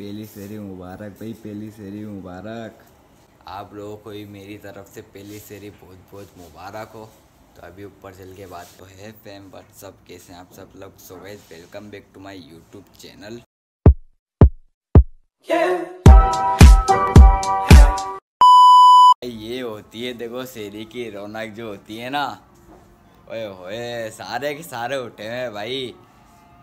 पहली शेरी मुबारक भाई, पहली सेरी मुबारक। आप लोगों को भी मेरी तरफ़ से पहली शेरी बहुत बहुत मुबारक हो। तो अभी ऊपर चल के बात तो है फैम सब कैसे आप सब लोग? So guys welcome back to my YouTube channel ये होती है, देखो शेरी की रौनक जो होती है ना। ओए होए, सारे के सारे उठे हैं भाई।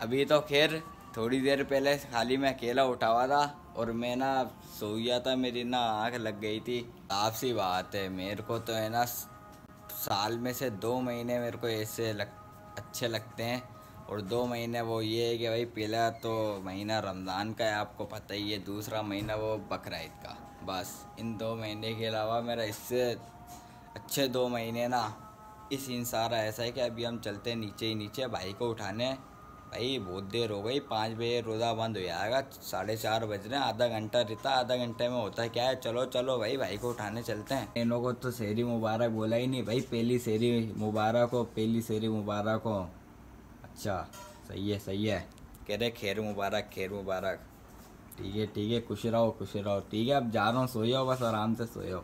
अभी तो खैर थोड़ी देर पहले खाली मैं अकेला उठा हुआ था और मैं ना सो गया था, मेरी ना आँख लग गई थी। आपसी बात है, मेरे को तो है ना साल में से दो महीने मेरे को ऐसे लग, अच्छे लगते हैं। और दो महीने वो ये है कि भाई पहला तो महीना रमज़ान का है, आपको पता ही है, दूसरा महीना वो बकरा का। बस, इन दो महीने के अलावा मेरा इससे अच्छे दो महीने ना, इस सीन सारा ऐसा है कि अभी हम चलते नीचे ही नीचे, भाई को उठाने। भाई, बहुत देर हो गई। पाँच बजे रोज़ा बंद हो जाएगा। साढ़े चार बज रहे हैं। आधा घंटा रहता, आधा घंटे में होता है। क्या है? चलो चलो भाई भाई को उठाने चलते हैं। इन लोगों को तो शेरी मुबारक बोला ही नहीं भाई। पहली शेरी मुबारक हो, पहली शेरी मुबारक हो। अच्छा सही है सही है। कह रहे, खैर मुबारक खैर मुबारक। ठीक है ठीक है। खुश रहो खुश रहो। ठीक है, अब जा रहा हूँ। सो जाओ बस, आराम से सो जाओ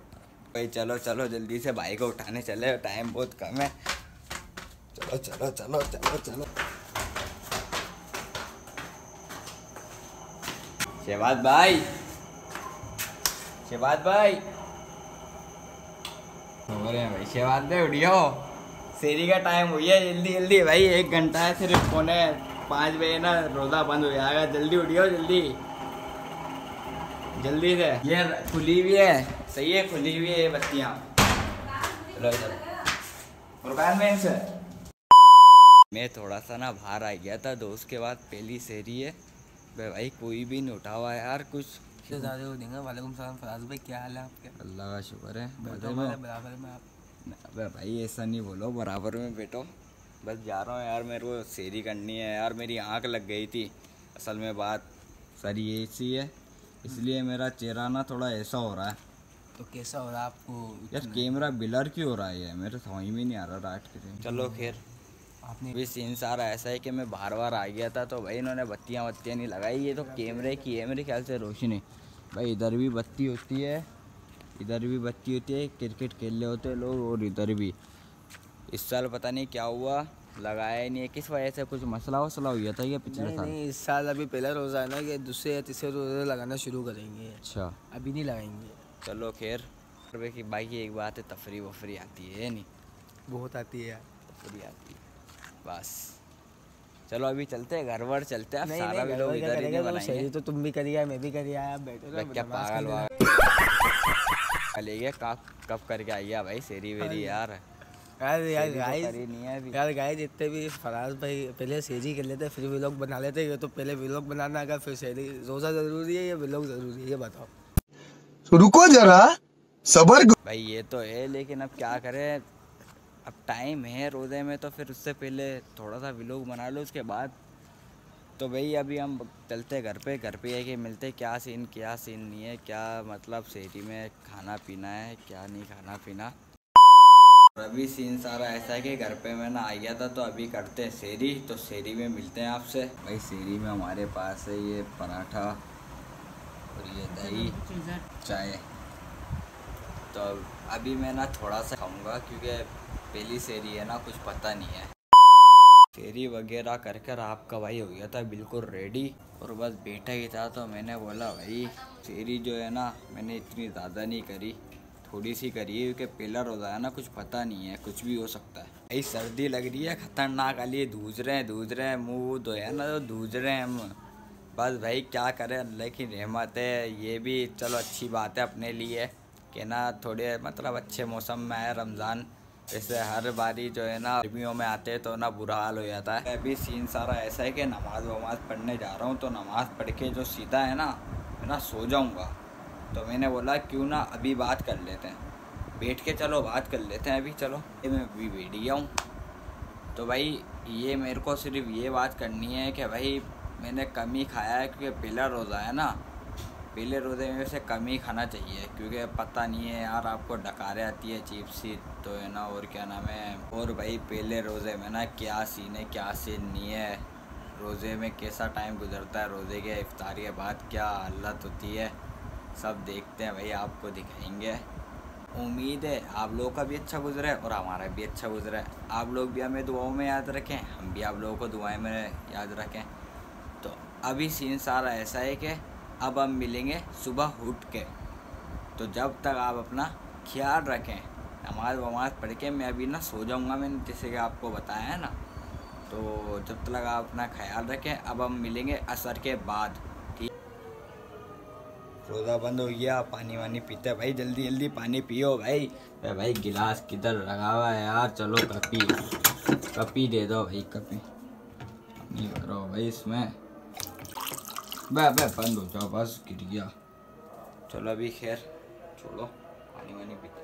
भाई, चलो चलो, जल्दी से भाई को उठाने चले। टाइम बहुत कम है। चलो चलो चलो चलो चलो भाई। शहबाज भाई। हो रहे हैं भाई शहबाज भाई उठियो शेरी का टाइम हुई है जल्दी जल्दी भाई एक घंटा है सिर्फ़ पौने पाँच बजे ना रोज़ा बंद हो जाएगा। जल्दी उठियो जल्दी। जल्दी से। ये खुली हुई है सही है खुली हुई है ये बत्तियाँ में से मैं थोड़ा सा ना बाहर आ गया था दोस्त के बाद पहली सेरी है। बे भाई कोई भी नहीं उठा हुआ है यार कुछ वालेकुम सलाम फराज भाई क्या हाल है आपके? अल्लाह का शुक्र है बराबर में आप। भाई ऐसा नहीं बोलो बराबर में बैठो। बस जा रहा हूँ यार मेरे को सेरी करनी है यार मेरी आँख लग गई थी। असल में बात सर ये सी है इसलिए मेरा चेहरा ना थोड़ा ऐसा हो रहा है। तो कैसा हो रहा है आपको? यार कैमरा बिलर क्यों हो रहा है मेरे समझ में नहीं आ रहा रात के दिन। चलो खैर। आपने अभी सीन सारा ऐसा है कि मैं बार बार आ गया था तो भाई इन्होंने बत्तियाँ वत्तियाँ नहीं लगाई ये तो कैमरे की है मेरे ख्याल से रोशनी। भाई इधर भी बत्ती होती है इधर भी बत्ती होती है क्रिकेट खेल रहे होते हैं लोग और इधर भी। इस साल पता नहीं क्या हुआ लगाया नहीं है। किस वजह से? कुछ मसला वसला हुआ था क्या पिछले नहीं साल? नहीं इस साल अभी पहला रोज़ा है ना कि दूसरे या तीसरे रोज़े लगाना शुरू करेंगे। अच्छा। अभी नहीं लगाएँगे। चलो खैर बाकी एक बात है तफरी वफरी आती है नहीं? बहुत आती है यार। तफरी आती है। बस। चलो अभी चलते हैं घर वर चलते हैं। नहीं सारा नहीं भी लोग इधर ही नहीं तो बनाएँगे। सही तो तुम भी करिए मैं भी करिए आप बैठो ना, क्या पागल ले गया कब कब करके आइया भाई सेरी वेरी यार। यार यार तो गाइस है अभी। यार गाइस जितने भी फराज भाई पहले सेजी कर लेते फिर व्लॉग बना लेते ये तो पहले व्लॉग बनाना अगर फिर सेरी रोज़ा ज़रूरी है या व्लॉग ज़रूरी है ये बताओ। तो रुको जरा सबर भाई ये तो है लेकिन अब क्या करें? अब टाइम है रोज़े में तो फिर उससे पहले थोड़ा सा व्लॉग बना लो उसके बाद तो भाई अभी हम चलते घर पे घर पे है कि मिलते क्या सीन क्या सीन नहीं है क्या मतलब सेरी में खाना पीना है क्या नहीं खाना पीना। और अभी सीन सारा ऐसा है कि घर पे मैं ना आ गया था तो अभी करते हैं सेरी तो सेरी में मिलते हैं आपसे। भाई सेरी में हमारे पास है ये पराठा और ये दही चाय। तो अभी मैं ना थोड़ा सा खाऊँगा क्योंकि पहली सेरी है ना, कुछ पता नहीं है। सेरी वगैरह कर कर आपका भाई हो गया था, बिल्कुल रेडी और बस बैठा ही था तो मैंने बोला, भाई सेरी जो है ना, मैंने इतनी ज़्यादा नहीं करी। थोड़ी सी करी है, क्योंकि पहला रोज़ा है ना, कुछ पता नहीं है, कुछ भी हो सकता है। भाई, सर्दी लग रही है, खतरनाक, अली, धूज रहे हैं, धूज रहे हैं, मुँह धोया ना तो धूज रहे हैं हम। बस भाई, क्या करें, अल्लाह की रहमत है, ये भी चलो अच्छी बात है अपने लिए। कि ना, थोड़े मतलब अच्छे मौसम में है रमज़ान। जैसे हर बारी जो है ना गर्मियों में आते हैं तो ना बुरा हाल हो जाता है। अभी सीन सारा ऐसा है कि नमाज़ वमाज पढ़ने जा रहा हूँ तो नमाज़ पढ़ के जो सीधा है ना, मैं ना सो जाऊँगा। तो मैंने बोला, क्यों ना अभी बात कर लेते हैं। बैठ के चलो, बात कर लेते हैं अभी, चलो। मैं अभी बैठ गया हूँ। तो भाई, ये मेरे को सिर्फ़ ये बात करनी है कि भाई, मैंने कम ही खाया है क्योंकि पहला रोज़ा है ना। पहले रोज़े में वैसे कम ही खाना चाहिए, क्योंकि पता नहीं है यार आपको डकारे आती है चीप सी तो है ना, और क्या नाम है। और भाई पहले रोज़े में ना क्या सीन है, क्या सीन नहीं है। रोज़े में कैसा टाइम गुजरता है रोज़े के इफ्तार के बाद क्या हालत होती है, सब देखते हैं भाई, आपको दिखाएँगे। उम्मीद है आप लोगों का भी अच्छा गुजरा है और हमारा भी अच्छा गुजरा है। आप लोग भी हमें दुआओं में याद रखें, हम भी आप लोगों को दुआएँ में याद रखें। तो अभी सीन सारा ऐसा है कि अब हम मिलेंगे सुबह उठ के। तो जब तक आप अपना ख्याल रखें, नमाज़ वमाज पढ़ के मैं अभी ना सो जाऊँगा मैंने जैसे कि आपको बताया है ना। तो जब तक आप अपना ख्याल रखें, अब हम मिलेंगे असर के बाद। ठीक? रोज़ा बंद हो गया पानी वानी पीते भाई, जल्दी जल्दी पानी पियो भाई। अरे भाई गिलास किधर लगा हुआ है यार, चलो कपी कपी दे दो भाई कपी करो भाई इसमें। बे बे बंद हो जाओ बस गिर गया चलो अभी खैर छोड़ो पानी वानी पीते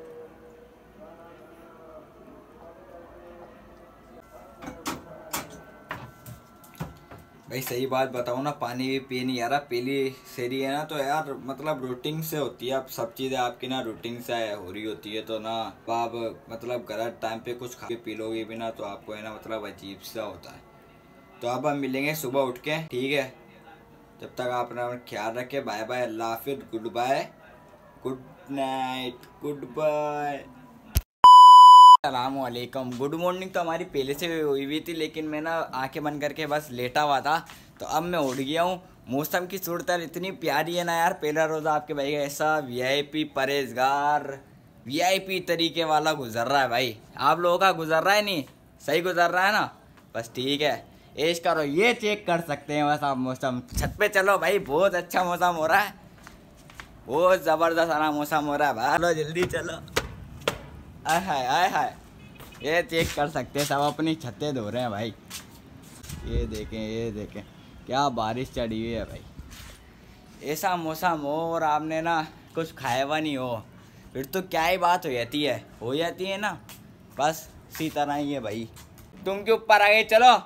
भाई, सही बात बताऊँ ना, पानी भी पी नहीं आ रहा पीली सेरी है ना तो यार मतलब रूटीन से होती है अब सब चीज़ें आपकी ना रूटीन से हो रही होती है तो ना, आप मतलब गलत टाइम पे कुछ खा के पी लोगे भी ना तो आपको है ना मतलब अजीब सा होता है। तो अब हम मिलेंगे सुबह उठ के, ठीक है? जब तक आप अपना ख्याल रखें बाय बाय अल्लाह हाफिज good bye good night good bye वालेकुम गुड मॉर्निंग तो हमारी पहले से हुई हुई थी, लेकिन मैं ना आँखें बंद करके बस लेटा हुआ था तो अब मैं उठ गया हूँ। मौसम की सूरत इतनी प्यारी है ना यार, पहला रोज़ा आपके भाई का ऐसा वीआईपी परहेजगार वीआईपी तरीके वाला गुजर रहा है भाई। आप लोगों का गुजर रहा है नहीं? सही गुजर रहा है ना? बस ठीक है। ऐश करो, ये चेक कर सकते हैं आप मौसम। छत पे चलो भाई, बहुत अच्छा मौसम हो रहा है। बहुत ज़बरदस्त सारा मौसम हो रहा है, भाई। चलो, जल्दी चलो। आय हाय आय हाय। ये चेक कर सकते हैं, सब अपनी छतें धो रहे हैं भाई। ये देखें ये देखें। क्या बारिश चढ़ी हुई है भाई। ऐसा मौसम हो और आपने ना कुछ खाया हुआ नहीं हो, फिर तो क्या ही बात हो जाती है। हो जाती है ना। बस इसी तरह ही है भाई। तुम के ऊपर आ गए चलो।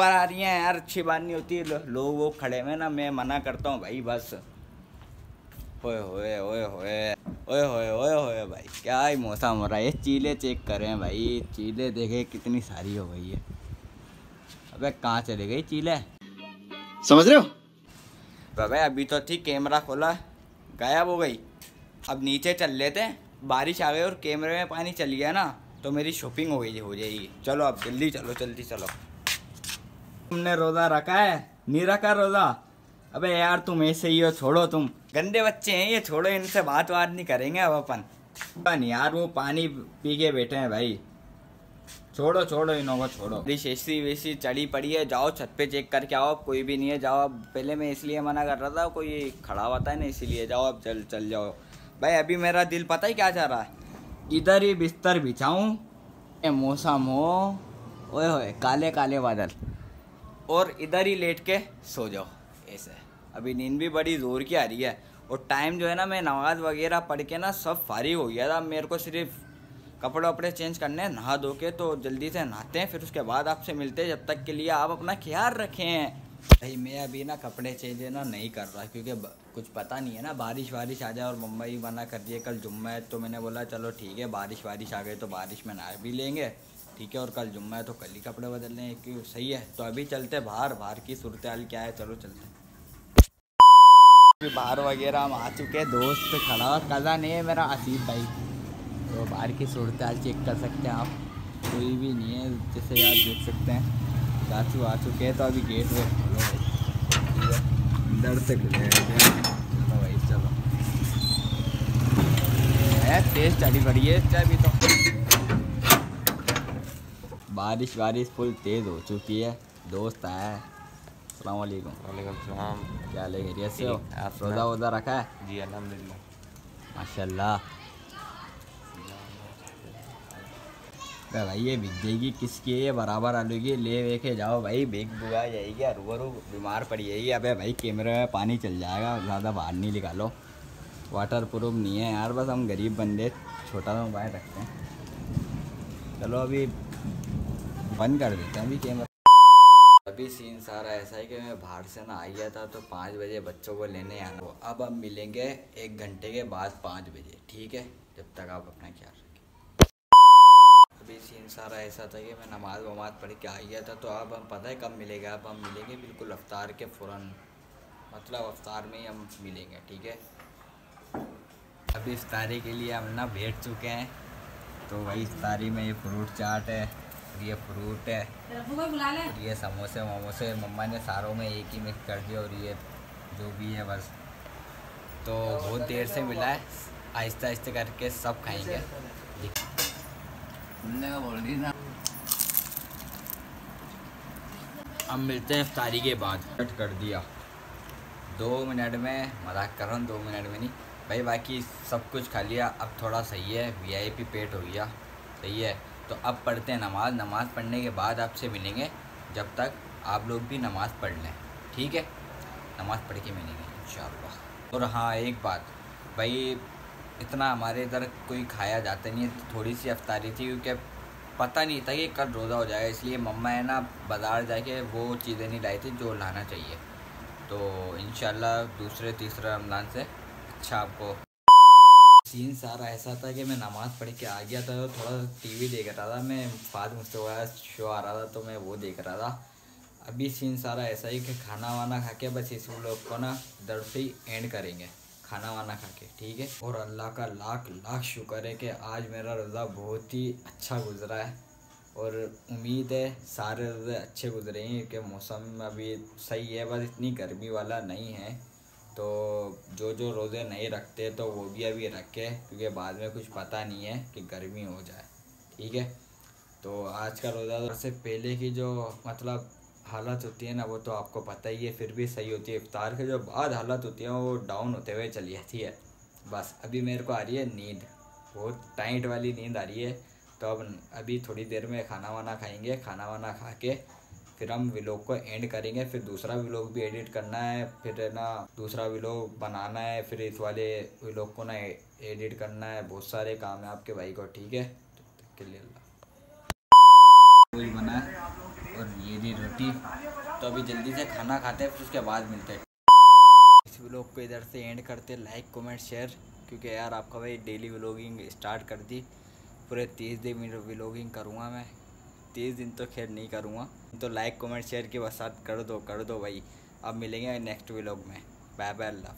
ऊपर आ रही हैं यार अच्छी बात नहीं होती। लोग वो खड़े हुए ना मैं मना करता हूँ भाई बस। ओए होए ओए होए ओए होए ओए होए भाई क्या ही मौसम हो रहा है। ये चीले चेक करें भाई चीले देखे कितनी सारी हो गई है। अबे कहाँ चले गई चीले? समझ रहे हो? भाई अभी तो ठीक कैमरा खोला गायब हो गई। अब नीचे चल लेते हैं बारिश आ गई और कैमरे में पानी चल गया ना तो मेरी शॉपिंग हो गई हो जाएगी। चलो अब जल्दी चलो जल्दी चलो। तुमने रोज़ा रखा है? नहीं रखा रोज़ा? अबे यार, तुम ऐसे ही हो, छोड़ो तुम। गंदे बच्चे हैं ये, छोड़ो, इनसे बात बात नहीं करेंगे अब अपन। नहीं यार, वो पानी पी के बैठे हैं भाई। छोड़ो छोड़ो इन्हों को, छोड़ो। ऐसी वैसी चढ़ी पड़ी है, जाओ, छत पे चेक करके आओ, अब कोई भी नहीं है, जाओ, अब पहले मैं इसलिए मना कर रहा था कोई खड़ा हुआ है ना, इसीलिए जाओ, अब चल चल जाओ। भाई, अभी मेरा दिल पता ही क्या चाह रहा है? इधर ही बिस्तर बिछाऊँ। मौसम हो, ओए होए काले काले बादल। और इधर ही लेट के सो जाओ। ऐसे अभी नींद भी बड़ी ज़ोर की आ रही है और टाइम जो है ना, मैं नमाज़ वगैरह पढ़ के ना सब फारी हो गया था। मेरे को सिर्फ़ कपड़े वपड़े चेंज करने हैं, नहा धो के तो जल्दी से नहाते हैं, फिर उसके बाद आपसे मिलते हैं। जब तक के लिए आप अपना ख्याल रखें। भाई, मैं अभी ना कपड़े चेंज है ना नहीं कर रहा, क्योंकि कुछ पता नहीं है ना बारिश वारिश आ जाए और मुंबई मना कर दिए, कल जुम्मा है तो मैंने बोला, चलो ठीक है बारिश वारिश आ गई तो बारिश में नहा भी लेंगे। ठीक है, और कल जुम्मा है तो कल ही कपड़े बदल लें क्यों सही है। तो अभी चलते बाहर बाहर की सूरत हाल क्या है, चलो चलते हैं। बाहर वगैरह हम आ चुके हैं, दोस्त खड़ा हुआ कज़ा नहीं है मेरा आसिफ भाई। तो बाहर की सूरत हाल चेक कर सकते हैं आप। कोई भी नहीं है, जैसे आप देख सकते हैं। चाचू आ चुके हैं तो अभी गेट वेट खोलो भाई। अंदर से चलो भाई, चलो। है, तेज चढ़ी पड़ी है अभी तो। बारिश बारिश फुल तेज़ हो चुकी है। दोस्त आया है। वालेकुम वालेकुम सलाम। क्या ले खैरियत से हो? आप रोज़ा वोज़ा रखा है? जी अलहमदिल्ला माशाल्लाह। अरे भाई ये बिक जाएगी किसकी? है ये बराबर आलू की। ले लेके जाओ भाई बिक बुआ जाएगी अरू बीमार पड़ जाएगी। अबे भाई कैमरे में पानी चल जाएगा। ज़्यादा बाहर नहीं निकालो। वाटर प्रूफ नहीं है यार। बस हम गरीब बंदे छोटा सा मोबाइल रखते हैं। चलो अभी बंद कर देते हैं अभी कैमरा अभी सीन सारा ऐसा है कि मैं बाहर से ना आ गया था तो पाँच बजे बच्चों को लेने आना अब हम मिलेंगे एक घंटे के बाद पाँच बजे, ठीक है? जब तक आप अपना ख्याल रखें। अभी सीन सारा ऐसा था कि मैं नमाज़ वमाज़ पढ़ के आ गया था तो अब हम पता है कब मिलेंगे? अब हम मिलेंगे बिल्कुल अफ्तार के फ़ौर मतलब अफ्तार में ही हम मिलेंगे, ठीक है? अभी इफ्तारी के लिए हम ना बैठ चुके हैं तो वही इफ्तारी में ये फ्रूट चाट है। और ये फ्रूट है और ये समोसे वमोसे मम्मा ने सारों में एक ही मिक्स कर दिया और ये जो भी है बस। तो बहुत देर से मिला है। आहिस्ता आहिस्ता करके सब खाएँगे। अब मिलते हैं इफ्तारी के बाद। कट कर दिया। दो मिनट में मज़ाक कर रहा हूँ दो मिनट में नहीं। भाई बाकी सब कुछ खा लिया। अब थोड़ा सही है वीआईपी पेट हो गया। सही है। तो अब पढ़ते हैं नमाज़। नमाज़ पढ़ने के बाद आपसे मिलेंगे जब तक आप लोग भी नमाज़ पढ़ लें। ठीक है? नमाज़ पढ़ के मिलेंगे इन और हाँ एक बात। भाई, इतना हमारे इधर कोई खाया जाता नहीं है। थोड़ी सी अफ्तारी थी, क्योंकि पता नहीं था कि कल रोज़ा हो जाएगा। इसलिए मम्मा है ना, बाज़ार जाके वो चीज़ें नहीं लाई थी जो लाना चाहिए। तो इन दूसरे, तीसरे रमज़ान से अच्छा आपको सीन सारा ऐसा था कि मैं नमाज़ पढ़ के आ गया था तो थोड़ा टीवी देख रहा था। मैं फाद मुस्तवा शो आ रहा था तो मैं वो देख रहा था। अभी सीन सारा ऐसा ही कि खाना वाना खा के बस इस लोग को ना दर्द से ही एंड करेंगे। खाना वाना खा के, ठीक है? और अल्लाह का लाख लाख शुक्र है कि आज मेरा रोज़ा बहुत ही अच्छा गुजरा है। और उम्मीद है सारे रोज़े अच्छे गुजरे हैं कि मौसम अभी सही है, बस इतनी गर्मी वाला नहीं है। तो जो जो रोज़े नहीं रखते तो वो भी अभी रखे, क्योंकि बाद में कुछ पता नहीं है कि गर्मी हो जाए। ठीक है? तो आज का रोज़ा से पहले की जो मतलब हालत होती है ना, वो तो आपको पता ही है, फिर भी सही होती है। इफ्तार के जो बाद हालत होती है, वो डाउन होते हुए चली जाती है। बस, अभी मेरे को आ रही है नींद। बहुत टाइट वाली नींद आ रही है। तो अब अभी थोड़ी देर में खाना वाना खाएँगे खाना वाना खा के फिर हम व्लॉग को एंड करेंगे, फिर दूसरा व्लॉग भी एडिट करना है, फिर ना, दूसरा व्लॉग बनाना है, फिर इस वाले व्लॉग को ना एडिट करना है। बहुत सारे काम है आपके भाई को, ठीक है? तो वही बना और ये दी रोटी। तो अभी जल्दी से खाना खाते हैं, फिर उसके बाद मिलते हैं। इस व्लॉग को इधर से एंड करते लाइक कमेंट शेयर क्योंकि यार आपका भाई डेली व्लॉगिंग स्टार्ट कर दी। पूरे तीस दिन व्लॉगिंग करूँगा मैं। तीस दिन तो खैर नहीं करूँगा। तो लाइक कमेंट शेयर के साथ कर दो कर दो भाई। अब मिलेंगे नेक्स्ट व्लॉग में। बाय बाय अल्लाह